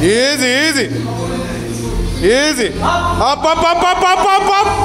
Easy, easy. Easy. Up, up, up, up, up, up, up.